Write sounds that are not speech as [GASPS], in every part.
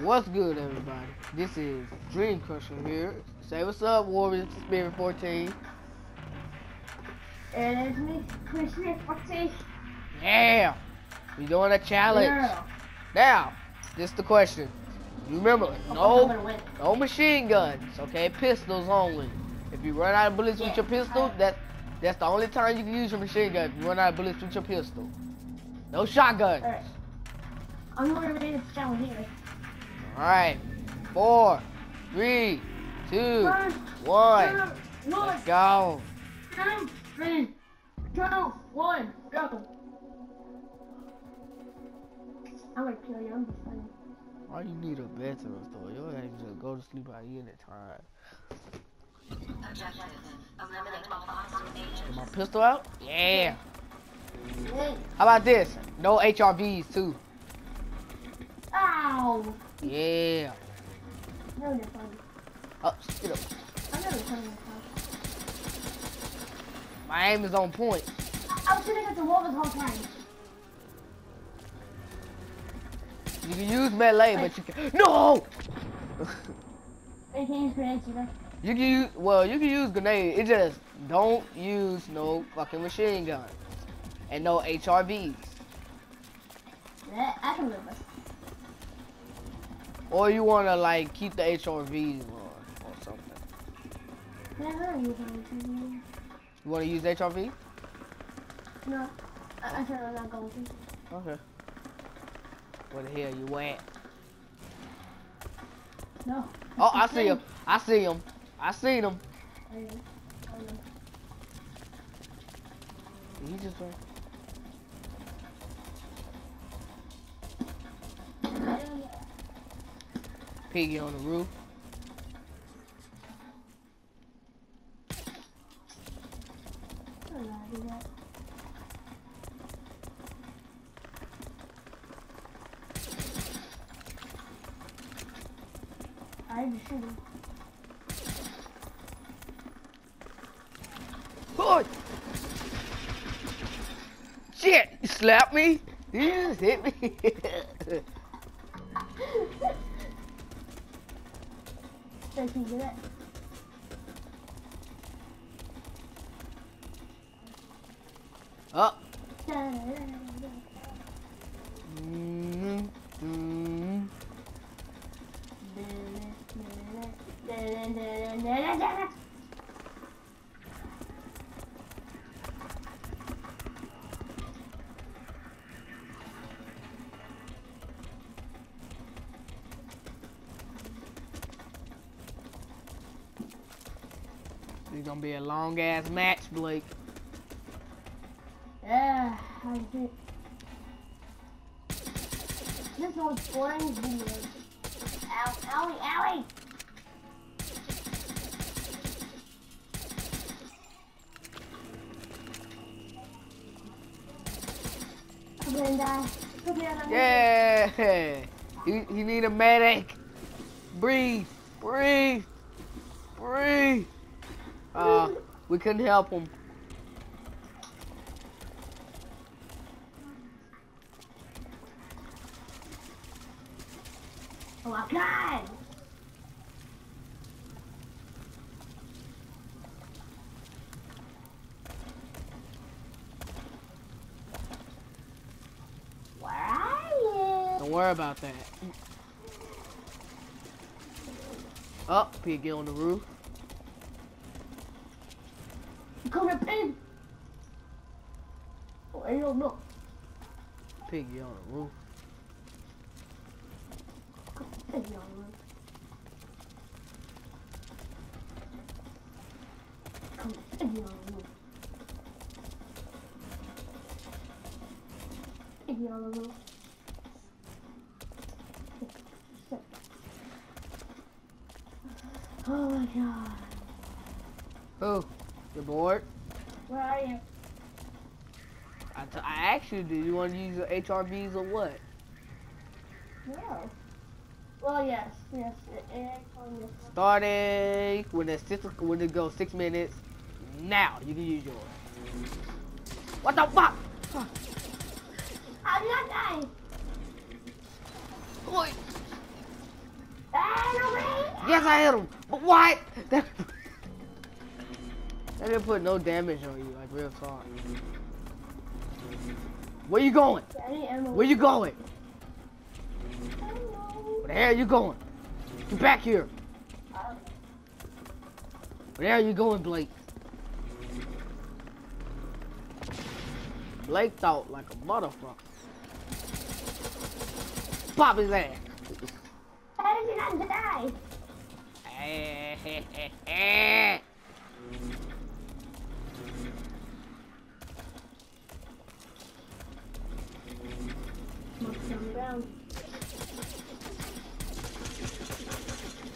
What's good, everybody? This is Dream Crusher here. Say what's up, Warrior Spirit 14. And it's me, Christmas 14. Yeah, we doing a challenge. Yeah. Now, this the question. You remember, no, no machine guns, okay? Pistols only. If you run out of bullets with your pistol, that that's the only time you can use your machine gun. If you run out of bullets with your pistol. No shotguns. Alright. I'm gonna read this challenge here. All right, four, three, two, One, one. one, Let's go. two, three, two, one, go. I'm gonna kill you. I'm just playing. Why you need a veteran store? You ain't just go to sleep at any time. Get my pistol out? Yeah. How about this? No HRVs too. Ow. Yeah. Oh, get up. I. My aim is on point. I, was sitting at the wall this whole time. You can use melee, but you can no. They can use. You can use well, you can use grenade. It just don't use no fucking machine gun and no HRVs. That I can live with. Or you wanna like keep the HRVs on or something. Never use anything. You wanna use HRV? No. I, I said I'm not going to. Okay. Where the hell you at? No. Oh, I see him. I see him. I seen him. I. I. He just went. Piggy on the roof. I don't know how to do that. I just shoot him. Oh! Shit! You slapped me? You just hit me? [LAUGHS] So can do that? oh. Mm, mm. It's gonna be a long ass match, Blake. Yeah, I did. This one's boring video. Ow, owie, owie! I'm gonna die. Put me on the Yeah! He, he need a medic. Breathe. Breathe. Breathe. Uh, we couldn't help him. Oh my god! Where are you? Don't worry about that. Up, oh, piggy on the roof. Come here, pig! Oh, I don't know. Piggy on the roof. Pig on the roof. Come here, on the roof. Pig on the roof. Oh my god. Oh, you bored? Where are you? I, t- I asked you, do you want to use your HRVs or what? No. Well, yes, yes. It, it, on. Starting when it's six, when it goes six minutes. Now you can use yours. What the fuck? How did I die? Oi. Yes, I hit him. But what? [LAUGHS] That, didn't put no damage on you, like real talk. Where you going? Where you going? I don't know. Where the hell are you going? Get back here. Where are you going, Blake? Blake thought like a motherfucker. Pop his ass. How did you not die? [LAUGHS] Eh, eh, eh,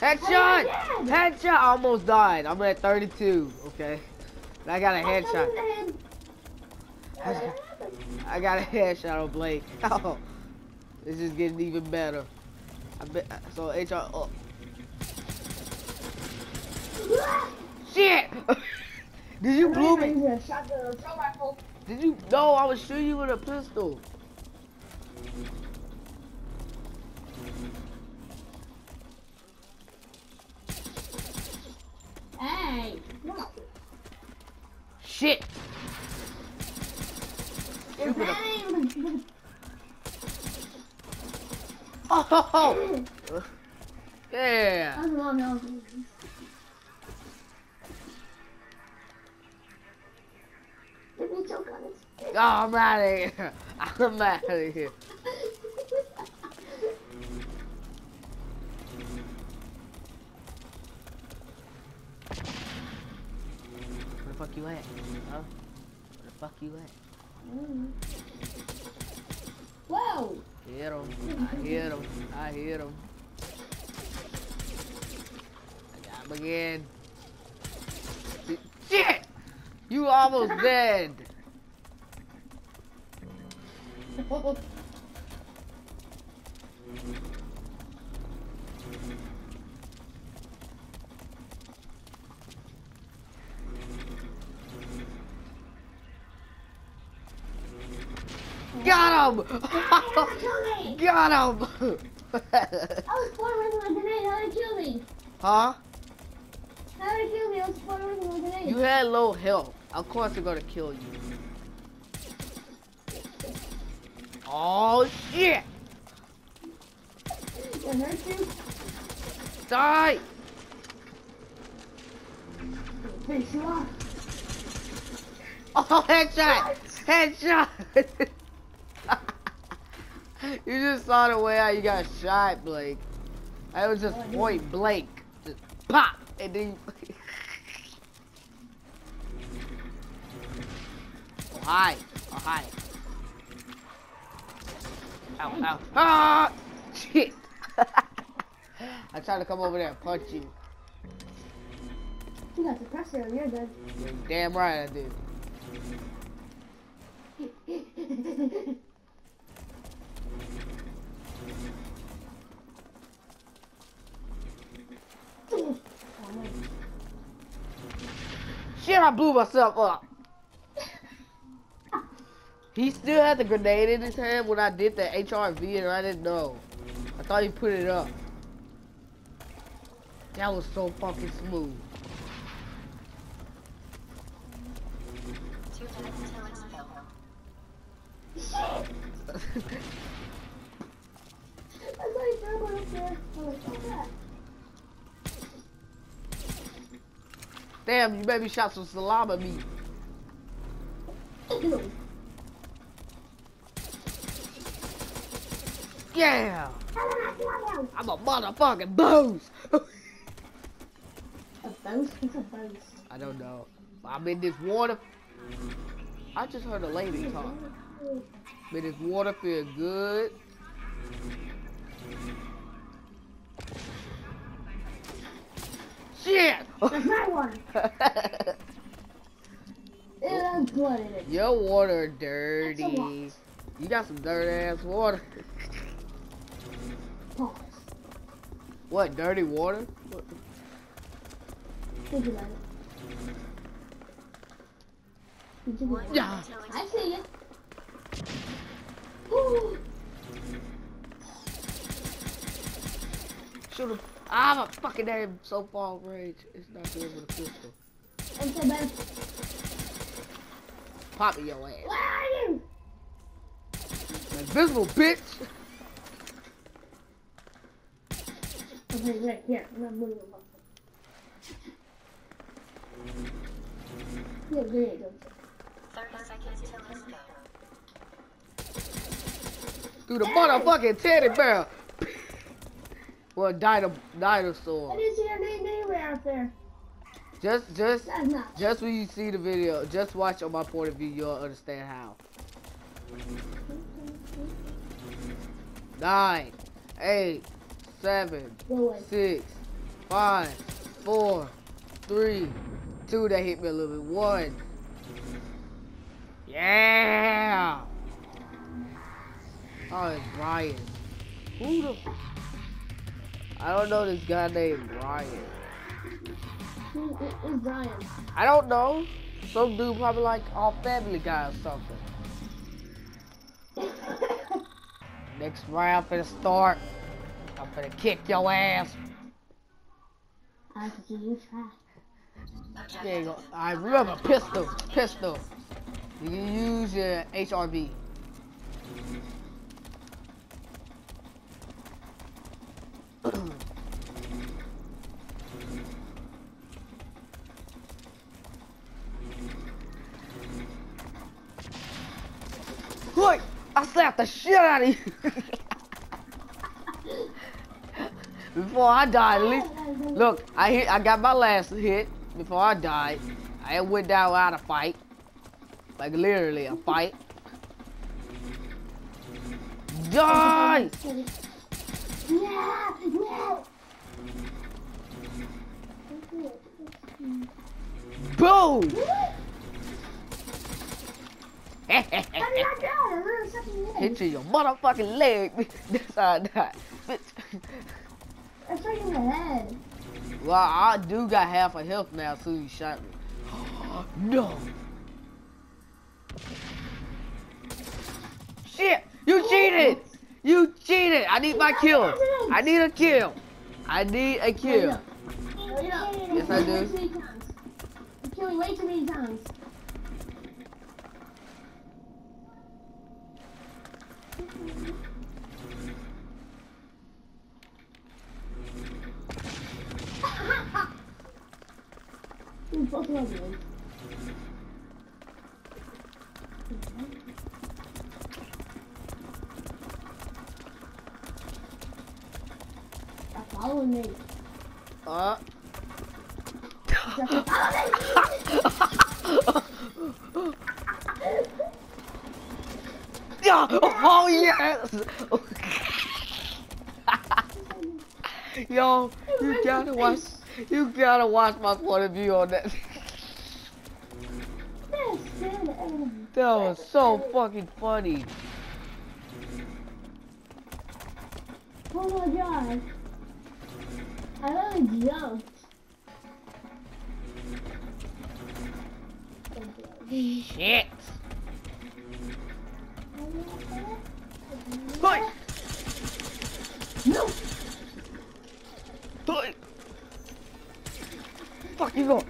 Headshot! Headshot! I almost died. I'm at 32. Okay. And I got a headshot. I got a headshot on Blake. [LAUGHS] Oh, this is getting even better. I bet. So HR. Oh, shit! [LAUGHS] Did you blow me? Did you? No, I was shooting you with a pistol. Hey, no. Shit! You're Shoot with a- playing. Oh! Yeah. That's long enough. [LAUGHS] Let me choke on it. Oh, I'm out of here. [LAUGHS] I'm out of here. Fuck you at? Huh? Where the fuck you at? Mm-hmm. Whoa! Hit him. I hit him. I hit him. I got him again. Shit! You almost [LAUGHS] dead. Got him! [LAUGHS] [LAUGHS] Got him! I was born with a grenade. How did it kill me? huh? How did it kill me? I was born with a grenade. You had low health. Of course they're gonna kill you. Oh shit! It hurt you? Die! You off. Oh headshot! Headshot! [LAUGHS] you just saw the way how you got shot, Blake. That was just point blank. Just pop! And then you... [LAUGHS] oh, hi. Oh, hi. Ow, ow. Ah! Shit! [LAUGHS] I tried to come over there and punch you. You got suppressor and you're dead. You're damn right I did. [LAUGHS] Shit, I blew myself up. He still had the grenade in his hand when I did the HRV and I didn't know. I thought he put it up. That was so fucking smooth. [LAUGHS] I one up there. Damn, you made me shot some salami meat. Yeah, I fly down? I'm a motherfucking boost. A boast? What's a boast? I don't know. I'm in this water. I just heard a lady talk. I'm this water feel good. Shit! That's my. Ew, that's blood in it. Your water dirty. You got some dirty ass water. Pause. [LAUGHS] What, dirty water? What? Think about it. It. Yeah. I see it. Ooh. shoot him. Ah, my fucking name so far range. It's not good with a pistol. And so then, Pop me your ass. where are you? Invisible bitch. Okay, right here. I'm not moving. Yeah, there you go. 30 seconds till it's go. Through the motherfucking teddy bear. Well, dino, I dinosaur. didn't see name anywhere out there. Just, just, just when you see the video, just watch on my point of view, you'll understand how. Nine, eight, seven, six, five, four, three, two. That hit me a little bit. One. Yeah. Oh, it's Brian. Who the? I don't know this guy named Brian. Who is Brian? I don't know. Some dude probably like all Family Guy or something. [LAUGHS] Next round for the start. I'm gonna kick your ass. I see you try. There you go. I remember pistol, pistol. You can use your HRV. Look, I slapped the shit out of you. Before I died, at least Look, I hit. I got my last hit before I died. I went down out of fight, like literally a fight. Die! Yeah, yeah. Boom! How did I die? I really sucking leg. Hit you your motherfucking leg. [LAUGHS] That's how I died. Bitch. Shot you in the head. Well, I do got half a health now, so you shot me. [GASPS] no. Shit! You cheated! You cheated! I need my kill. Oh, I need a kill. I need a oh, kill. Yes, I do. Way too many times. You're killing way too many times. [LAUGHS] You both love me. Stop following me. Uh. Stop following me. Yeah. [LAUGHS] Oh yes! [LAUGHS] Yo, you gotta watch. You gotta watch my point of view on that. [LAUGHS] That was so fucking funny. Oh my god. I really jumped. Shit. Hey. No! Hey. Fuck you going.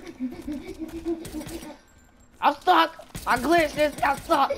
I'm stuck. I glitched this. I'm stuck.